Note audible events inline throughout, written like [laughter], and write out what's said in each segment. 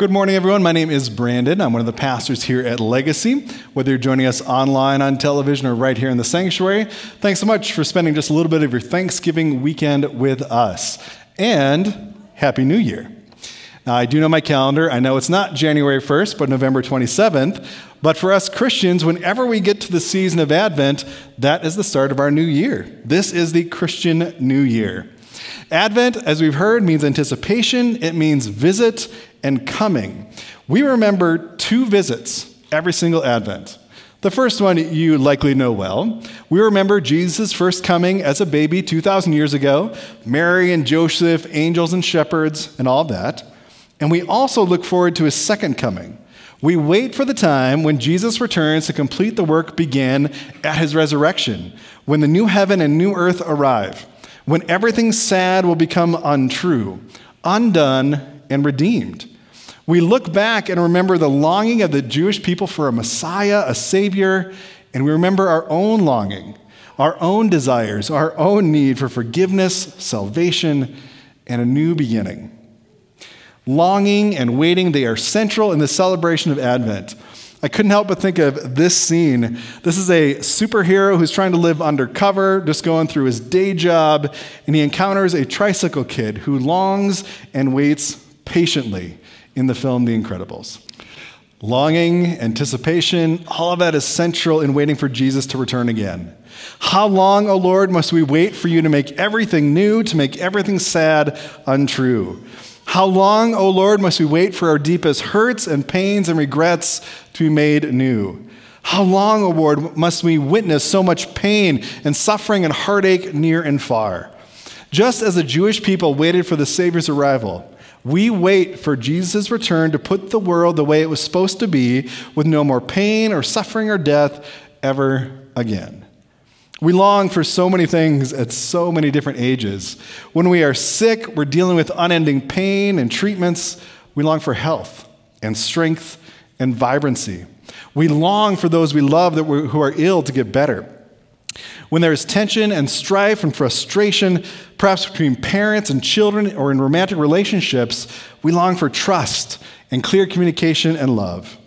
Good morning, everyone. My name is Brandon. I'm one of the pastors here at Legacy. Whether you're joining us online, on television, or right here in the sanctuary, thanks so much for spending just a little bit of your Thanksgiving weekend with us. And Happy New Year. Now, I do know my calendar. I know it's not January 1st, but November 27th. But for us Christians, whenever we get to the season of Advent, that is the start of our new year. This is the Christian New Year. Advent, as we've heard, means anticipation, it means visit and coming. We remember two visits every single Advent. The first one you likely know well. We remember Jesus' first coming as a baby 2,000 years ago, Mary and Joseph, angels and shepherds, and all that. And we also look forward to his second coming. We wait for the time when Jesus returns to complete the work began at his resurrection, when the new heaven and new earth arrive when everything sad will become untrue, undone, and redeemed. We look back and remember the longing of the Jewish people for a Messiah, a Savior, and we remember our own longing, our own desires, our own need for forgiveness, salvation, and a new beginning. Longing and waiting, they are central in the celebration of Advent. I couldn't help but think of this scene. This is a superhero who's trying to live undercover, just going through his day job, and he encounters a tricycle kid who longs and waits patiently in the film The Incredibles. Longing, anticipation, all of that is central in waiting for Jesus to return again. How long, O Lord, must we wait for you to make everything new, to make everything sad untrue? How long, O Lord, must we wait for our deepest hurts and pains and regrets to be made new? How long, O Lord, must we witness so much pain and suffering and heartache near and far? Just as the Jewish people waited for the Savior's arrival, we wait for Jesus' return to put the world the way it was supposed to be, with no more pain or suffering or death ever again. We long for so many things at so many different ages. When we are sick, we're dealing with unending pain and treatments. We long for health and strength and vibrancy. We long for those we love that who are ill to get better. When there is tension and strife and frustration, perhaps between parents and children or in romantic relationships, we long for trust and clear communication and love.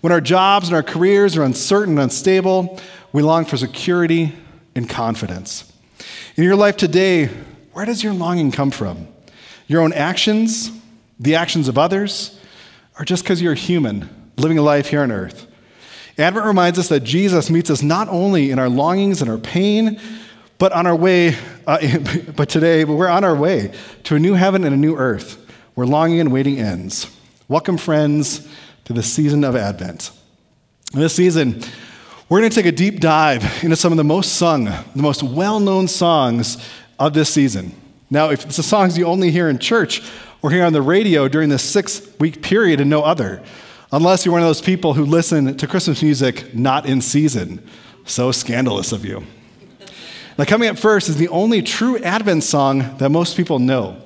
When our jobs and our careers are uncertain and unstable, we long for security and confidence. In your life today, where does your longing come from? Your own actions, the actions of others, or just because you're human living a life here on earth? Advent reminds us that Jesus meets us not only in our longings and our pain, but on our way, uh, [laughs] but today, but we're on our way to a new heaven and a new earth where longing and waiting ends. Welcome, friends, to the season of Advent. In this season, we're going to take a deep dive into some of the most sung, the most well known songs of this season. Now, if it's the songs you only hear in church or hear on the radio during this six week period and no other, unless you're one of those people who listen to Christmas music not in season. So scandalous of you. Now, coming up first is the only true Advent song that most people know.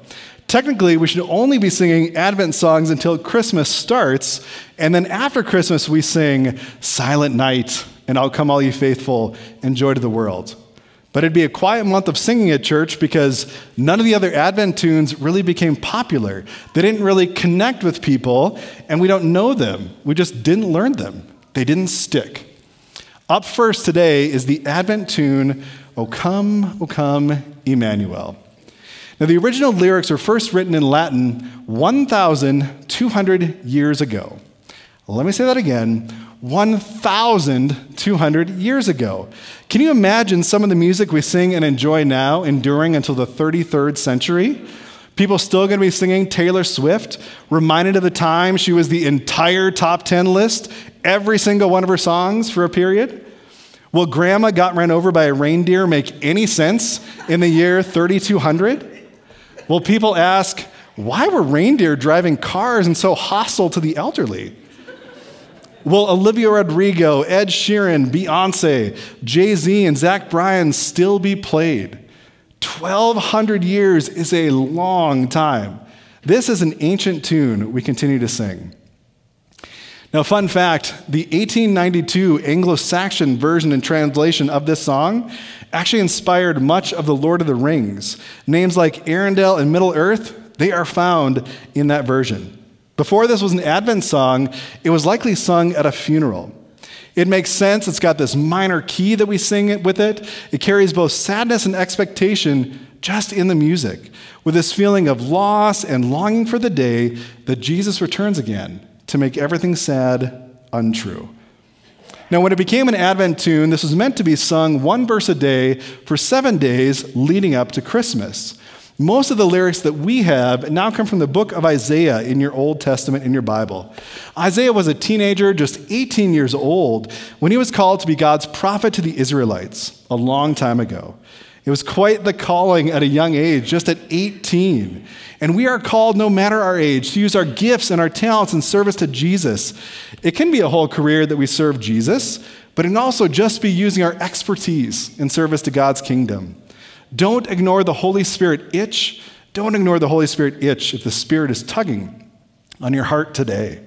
Technically, we should only be singing Advent songs until Christmas starts, and then after Christmas, we sing Silent Night and I'll come all you faithful, and joy to the world. But it'd be a quiet month of singing at church because none of the other Advent tunes really became popular. They didn't really connect with people, and we don't know them. We just didn't learn them, they didn't stick. Up first today is the Advent tune, O come, O come, Emmanuel. Now, the original lyrics were first written in Latin 1,200 years ago. Let me say that again 1,200 years ago. Can you imagine some of the music we sing and enjoy now enduring until the 33rd century? People still going to be singing Taylor Swift, reminded of the time she was the entire top 10 list, every single one of her songs for a period? Will Grandma Got Ran Over by a Reindeer make any sense in the year 3200? Will people ask, why were reindeer driving cars and so hostile to the elderly? Will Olivia Rodrigo, Ed Sheeran, Beyonce, Jay Z, and Zach Bryan still be played? 1,200 years is a long time. This is an ancient tune we continue to sing. Now, fun fact the 1892 Anglo Saxon version and translation of this song actually inspired much of the Lord of the Rings. Names like Earendel and Middle Earth, they are found in that version. Before this was an Advent song, it was likely sung at a funeral. It makes sense. It's got this minor key that we sing it with it. It carries both sadness and expectation just in the music, with this feeling of loss and longing for the day that Jesus returns again to make everything sad untrue. Now, when it became an Advent tune, this was meant to be sung one verse a day for seven days leading up to Christmas. Most of the lyrics that we have now come from the book of Isaiah in your Old Testament in your Bible. Isaiah was a teenager, just 18 years old, when he was called to be God's prophet to the Israelites a long time ago. It was quite the calling at a young age, just at 18. And we are called, no matter our age, to use our gifts and our talents in service to Jesus. It can be a whole career that we serve Jesus, but it can also just be using our expertise in service to God's kingdom. Don't ignore the Holy Spirit itch. Don't ignore the Holy Spirit itch if the Spirit is tugging on your heart today.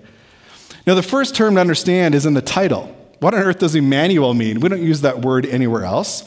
Now, the first term to understand is in the title. What on earth does Emmanuel mean? We don't use that word anywhere else.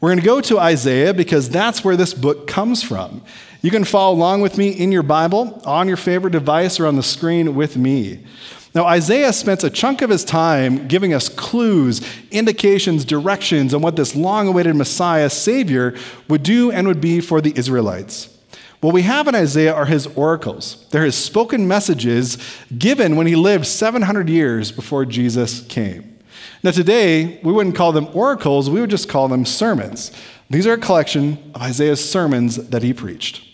We're going to go to Isaiah because that's where this book comes from. You can follow along with me in your Bible, on your favorite device, or on the screen with me. Now, Isaiah spends a chunk of his time giving us clues, indications, directions on what this long awaited Messiah, Savior, would do and would be for the Israelites. What we have in Isaiah are his oracles. They're his spoken messages given when he lived 700 years before Jesus came. Now, today, we wouldn't call them oracles, we would just call them sermons. These are a collection of Isaiah's sermons that he preached.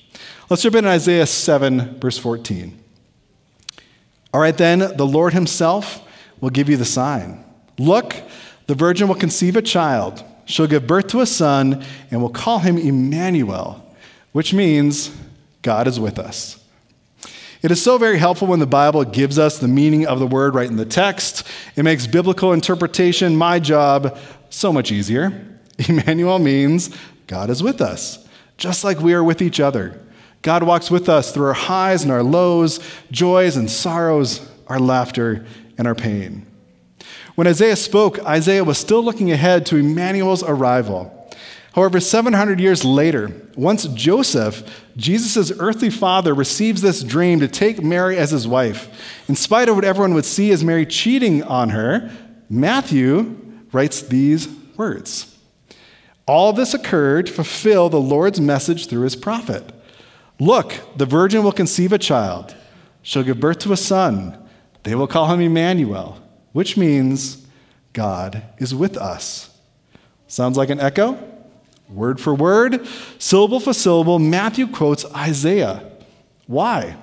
Let's jump in Isaiah 7, verse 14. All right, then, the Lord himself will give you the sign. Look, the virgin will conceive a child. She'll give birth to a son, and will call him Emmanuel, which means God is with us. It is so very helpful when the Bible gives us the meaning of the word right in the text. It makes biblical interpretation, my job, so much easier. [laughs] Emmanuel means God is with us, just like we are with each other. God walks with us through our highs and our lows, joys and sorrows, our laughter and our pain. When Isaiah spoke, Isaiah was still looking ahead to Emmanuel's arrival. However, 700 years later, once Joseph, Jesus' earthly father, receives this dream to take Mary as his wife, in spite of what everyone would see as Mary cheating on her, Matthew writes these words All this occurred to fulfill the Lord's message through his prophet. Look, the virgin will conceive a child. She'll give birth to a son. They will call him Emmanuel, which means God is with us. Sounds like an echo? Word for word, syllable for syllable, Matthew quotes Isaiah. Why?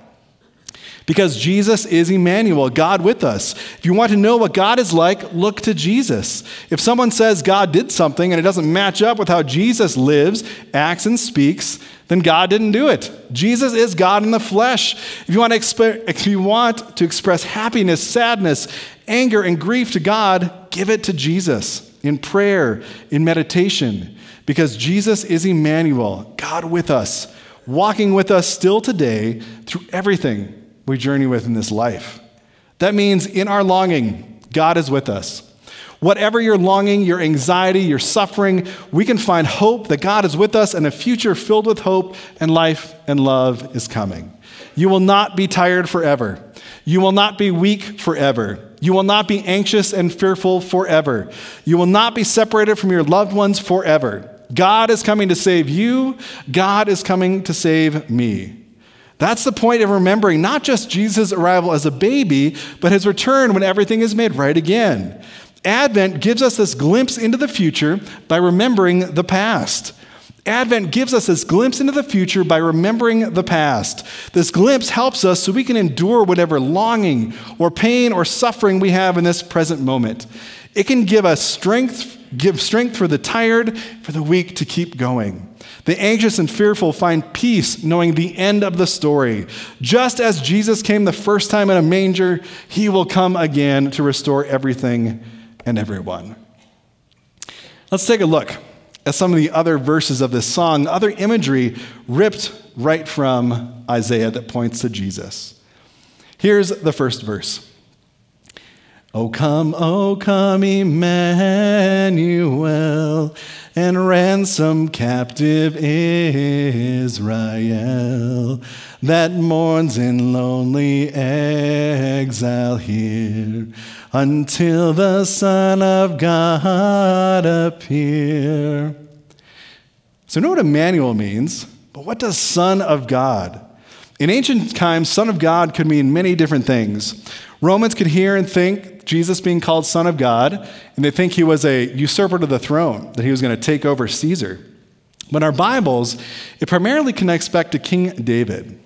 Because Jesus is Emmanuel, God with us. If you want to know what God is like, look to Jesus. If someone says God did something and it doesn't match up with how Jesus lives, acts, and speaks, then God didn't do it. Jesus is God in the flesh. If you want to, exp- if you want to express happiness, sadness, anger, and grief to God, give it to Jesus in prayer, in meditation, because Jesus is Emmanuel, God with us, walking with us still today through everything we journey with in this life. That means in our longing, God is with us. Whatever your longing, your anxiety, your suffering, we can find hope that God is with us and a future filled with hope and life and love is coming. You will not be tired forever. You will not be weak forever. You will not be anxious and fearful forever. You will not be separated from your loved ones forever. God is coming to save you. God is coming to save me. That's the point of remembering not just Jesus' arrival as a baby, but his return when everything is made right again. Advent gives us this glimpse into the future by remembering the past. Advent gives us this glimpse into the future by remembering the past. This glimpse helps us so we can endure whatever longing or pain or suffering we have in this present moment. It can give us strength, give strength for the tired, for the weak to keep going. The anxious and fearful find peace knowing the end of the story. Just as Jesus came the first time in a manger, he will come again to restore everything and everyone. Let's take a look at some of the other verses of this song, other imagery ripped right from Isaiah that points to Jesus. Here's the first verse. O come, O come, Emmanuel and ransom captive Israel. that mourns in lonely exile here until the Son of God appear. So, know what Emmanuel means, but what does Son of God? In ancient times, Son of God could mean many different things. Romans could hear and think Jesus being called Son of God, and they think he was a usurper to the throne, that he was going to take over Caesar. But in our Bibles, it primarily connects back to King David.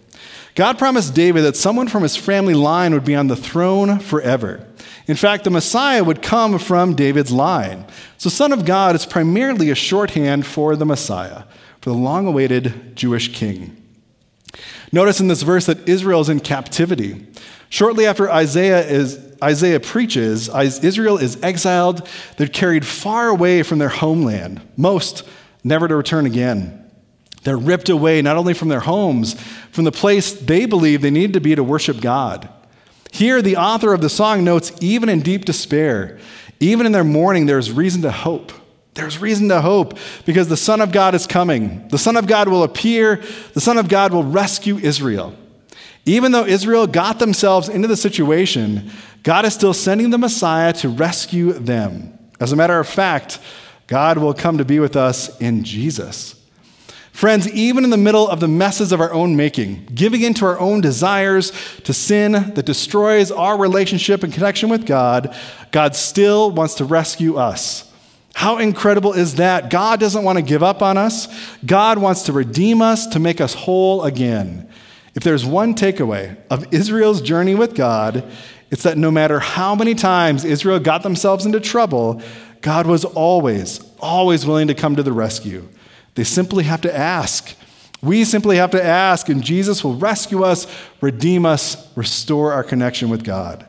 God promised David that someone from his family line would be on the throne forever. In fact, the Messiah would come from David's line. So, Son of God is primarily a shorthand for the Messiah, for the long awaited Jewish king. Notice in this verse that Israel is in captivity. Shortly after Isaiah, is, Isaiah preaches, Israel is exiled. They're carried far away from their homeland, most never to return again. They're ripped away not only from their homes, from the place they believe they needed to be to worship God. Here, the author of the song notes even in deep despair, even in their mourning, there's reason to hope. There's reason to hope because the Son of God is coming. The Son of God will appear. The Son of God will rescue Israel. Even though Israel got themselves into the situation, God is still sending the Messiah to rescue them. As a matter of fact, God will come to be with us in Jesus. Friends, even in the middle of the messes of our own making, giving in to our own desires, to sin that destroys our relationship and connection with God, God still wants to rescue us. How incredible is that? God doesn't want to give up on us. God wants to redeem us, to make us whole again. If there's one takeaway of Israel's journey with God, it's that no matter how many times Israel got themselves into trouble, God was always, always willing to come to the rescue. They simply have to ask. We simply have to ask, and Jesus will rescue us, redeem us, restore our connection with God.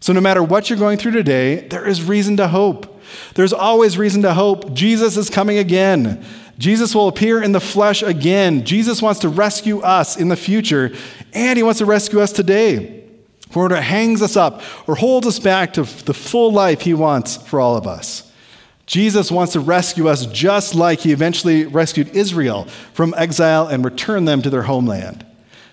So, no matter what you're going through today, there is reason to hope. There's always reason to hope. Jesus is coming again. Jesus will appear in the flesh again. Jesus wants to rescue us in the future, and he wants to rescue us today. For it hangs us up or holds us back to the full life he wants for all of us. Jesus wants to rescue us just like he eventually rescued Israel from exile and returned them to their homeland.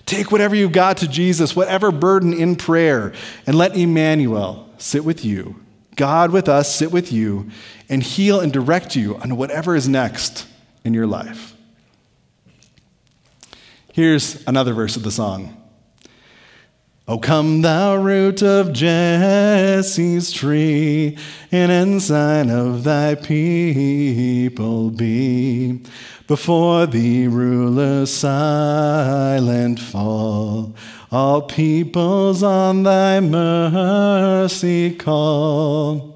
Take whatever you've got to Jesus, whatever burden in prayer, and let Emmanuel sit with you. God with us sit with you and heal and direct you on whatever is next in your life. Here's another verse of the song. Oh, come, thou root of Jesse's tree, an ensign of thy people be. Before thee, rulers silent fall, all peoples on thy mercy call.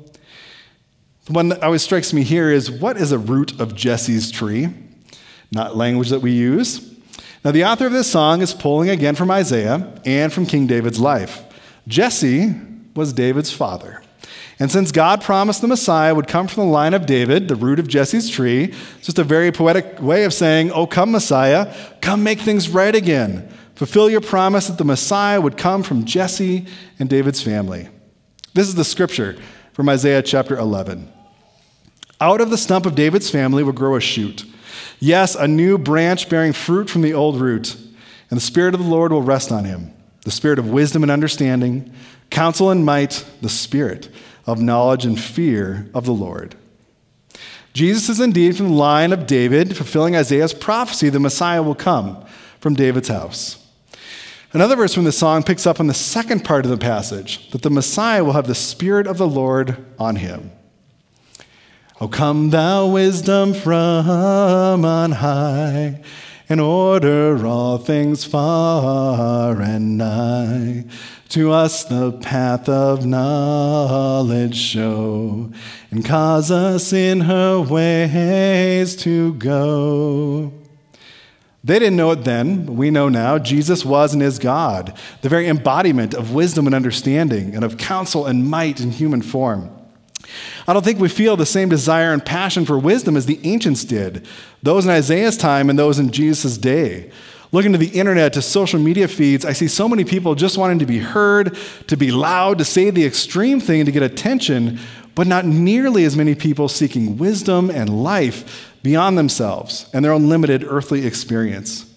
The one that always strikes me here is what is a root of Jesse's tree? Not language that we use. Now, the author of this song is pulling again from Isaiah and from King David's life. Jesse was David's father. And since God promised the Messiah would come from the line of David, the root of Jesse's tree, it's just a very poetic way of saying, Oh, come, Messiah, come make things right again. Fulfill your promise that the Messiah would come from Jesse and David's family. This is the scripture from Isaiah chapter 11. Out of the stump of David's family will grow a shoot Yes, a new branch bearing fruit from the old root, and the Spirit of the Lord will rest on him the Spirit of wisdom and understanding, counsel and might, the Spirit of knowledge and fear of the Lord. Jesus is indeed from the line of David, fulfilling Isaiah's prophecy the Messiah will come from David's house. Another verse from the song picks up on the second part of the passage that the Messiah will have the Spirit of the Lord on him. O come, thou wisdom from on high, and order all things far and nigh. To us the path of knowledge show, and cause us in her ways to go. They didn't know it then, but we know now. Jesus was and is God, the very embodiment of wisdom and understanding, and of counsel and might in human form. I don't think we feel the same desire and passion for wisdom as the ancients did, those in Isaiah's time and those in Jesus' day. Looking to the internet, to social media feeds, I see so many people just wanting to be heard, to be loud, to say the extreme thing to get attention, but not nearly as many people seeking wisdom and life beyond themselves and their own limited earthly experience.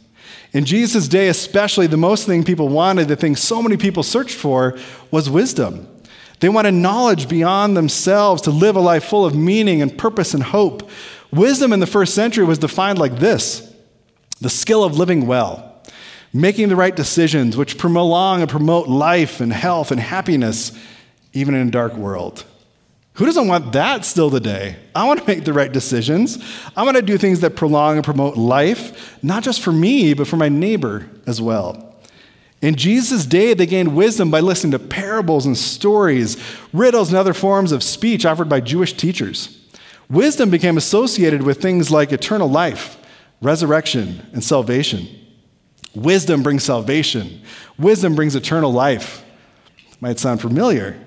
In Jesus' day, especially, the most thing people wanted, the thing so many people searched for, was wisdom. They wanted knowledge beyond themselves to live a life full of meaning and purpose and hope. Wisdom in the first century was defined like this the skill of living well, making the right decisions, which prolong and promote life and health and happiness, even in a dark world. Who doesn't want that still today? I want to make the right decisions. I want to do things that prolong and promote life, not just for me, but for my neighbor as well. In Jesus' day, they gained wisdom by listening to parables and stories, riddles, and other forms of speech offered by Jewish teachers. Wisdom became associated with things like eternal life, resurrection, and salvation. Wisdom brings salvation, wisdom brings eternal life. Might sound familiar.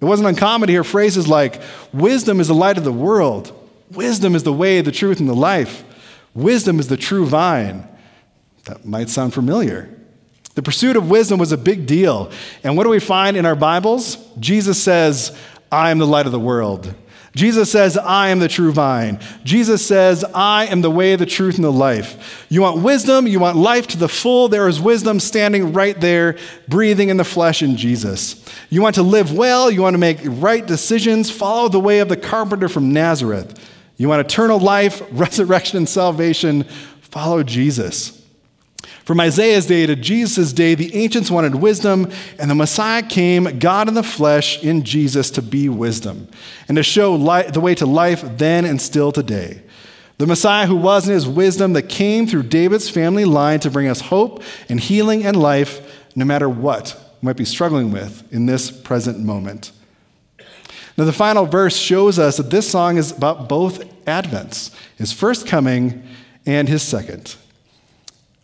It wasn't uncommon to hear phrases like, Wisdom is the light of the world. Wisdom is the way, the truth, and the life. Wisdom is the true vine. That might sound familiar. The pursuit of wisdom was a big deal. And what do we find in our Bibles? Jesus says, I am the light of the world. Jesus says, I am the true vine. Jesus says, I am the way, the truth, and the life. You want wisdom, you want life to the full. There is wisdom standing right there, breathing in the flesh in Jesus. You want to live well, you want to make right decisions, follow the way of the carpenter from Nazareth. You want eternal life, [laughs] resurrection, and salvation, follow Jesus. From Isaiah's day to Jesus' day, the ancients wanted wisdom, and the Messiah came, God in the flesh, in Jesus to be wisdom and to show the way to life then and still today. The Messiah who was in his wisdom that came through David's family line to bring us hope and healing and life, no matter what we might be struggling with in this present moment. Now, the final verse shows us that this song is about both Advents his first coming and his second.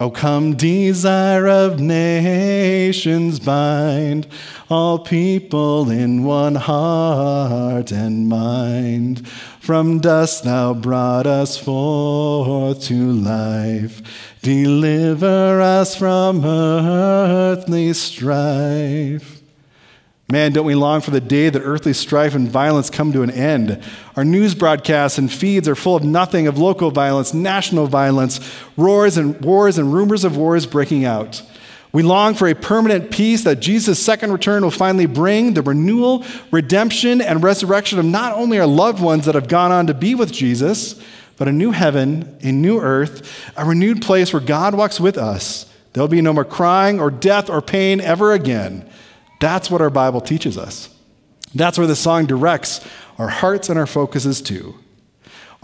O come, desire of nations, bind all people in one heart and mind. From dust thou brought us forth to life. Deliver us from earthly strife. Man, don't we long for the day that earthly strife and violence come to an end? Our news broadcasts and feeds are full of nothing of local violence, national violence, roars and wars and rumors of wars breaking out. We long for a permanent peace that Jesus' second return will finally bring the renewal, redemption, and resurrection of not only our loved ones that have gone on to be with Jesus, but a new heaven, a new earth, a renewed place where God walks with us. There'll be no more crying or death or pain ever again. That's what our Bible teaches us. That's where the song directs our hearts and our focuses to.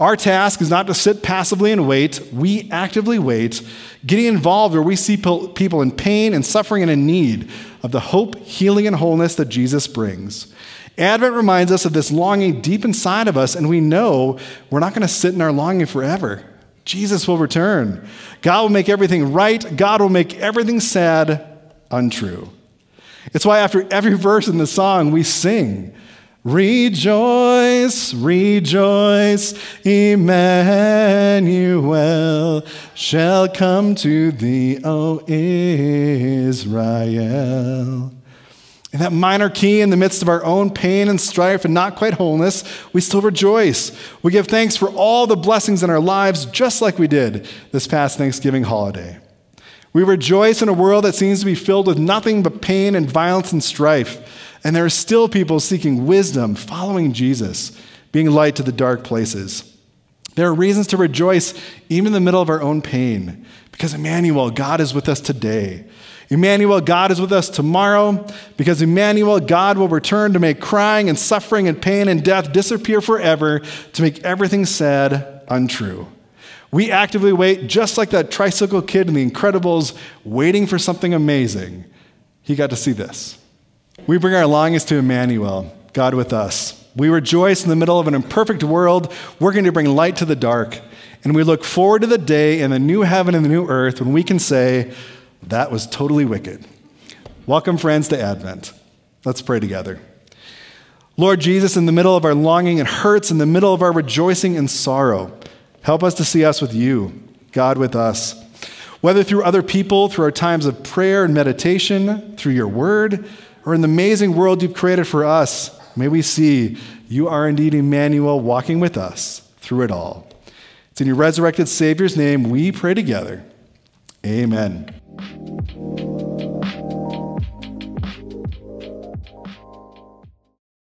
Our task is not to sit passively and wait. We actively wait, getting involved where we see people in pain and suffering and in need of the hope, healing, and wholeness that Jesus brings. Advent reminds us of this longing deep inside of us, and we know we're not going to sit in our longing forever. Jesus will return. God will make everything right. God will make everything sad untrue. It's why after every verse in the song, we sing, Rejoice, rejoice, Emmanuel shall come to thee, O Israel. In that minor key, in the midst of our own pain and strife and not quite wholeness, we still rejoice. We give thanks for all the blessings in our lives, just like we did this past Thanksgiving holiday. We rejoice in a world that seems to be filled with nothing but pain and violence and strife. And there are still people seeking wisdom, following Jesus, being light to the dark places. There are reasons to rejoice even in the middle of our own pain, because Emmanuel, God is with us today. Emmanuel, God is with us tomorrow, because Emmanuel, God will return to make crying and suffering and pain and death disappear forever, to make everything sad untrue. We actively wait, just like that tricycle kid in The Incredibles, waiting for something amazing. He got to see this. We bring our longings to Emmanuel, God with us. We rejoice in the middle of an imperfect world, working to bring light to the dark. And we look forward to the day in the new heaven and the new earth when we can say, That was totally wicked. Welcome, friends, to Advent. Let's pray together. Lord Jesus, in the middle of our longing and hurts, in the middle of our rejoicing and sorrow, Help us to see us with you, God with us. Whether through other people, through our times of prayer and meditation, through your word, or in the amazing world you've created for us, may we see you are indeed Emmanuel walking with us through it all. It's in your resurrected Savior's name we pray together. Amen.